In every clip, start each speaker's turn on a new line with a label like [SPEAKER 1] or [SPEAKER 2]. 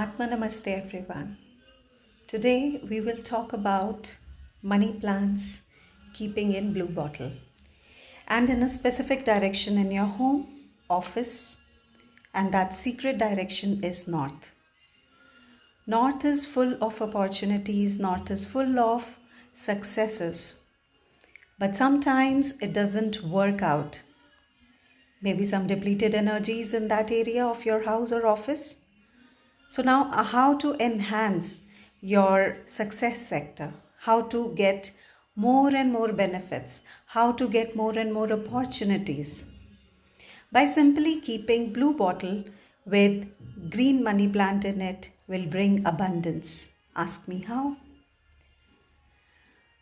[SPEAKER 1] Atma Namaste everyone. Today we will talk about money plants keeping in blue bottle and in a specific direction in your home, office, and that secret direction is north. North is full of opportunities, north is full of successes. But sometimes it doesn't work out. Maybe some depleted energies in that area of your house or office so, now uh, how to enhance your success sector, how to get more and more benefits, how to get more and more opportunities. By simply keeping blue bottle with green money plant in it will bring abundance. Ask me how.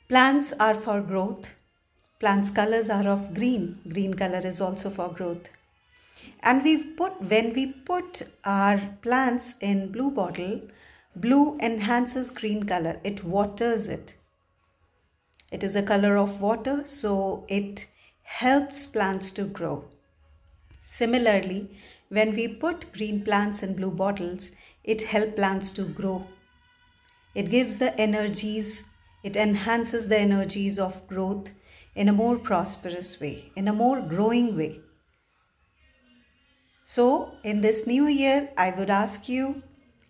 [SPEAKER 1] Plants are for growth. Plants colors are of green. Green color is also for growth and we've put when we put our plants in blue bottle blue enhances green color. It waters it. It is a color of water so it helps plants to grow. Similarly when we put green plants in blue bottles it helps plants to grow. It gives the energies it enhances the energies of growth in a more prosperous way in a more growing way so, in this new year, I would ask you,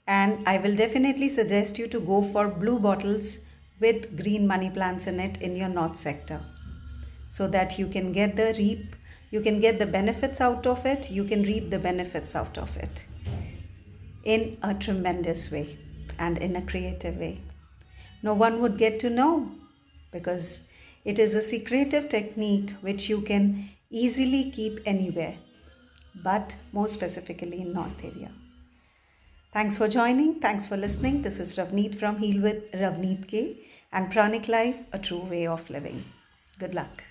[SPEAKER 1] and I will definitely suggest you to go for blue bottles with green money plants in it in your north sector so that you can get the reap, you can get the benefits out of it, you can reap the benefits out of it in a tremendous way and in a creative way. No one would get to know because it is a secretive technique which you can easily keep anywhere but more specifically in North area. Thanks for joining. Thanks for listening. This is Ravneet from Heal with Ravneet K and Pranic Life, a true way of living. Good luck.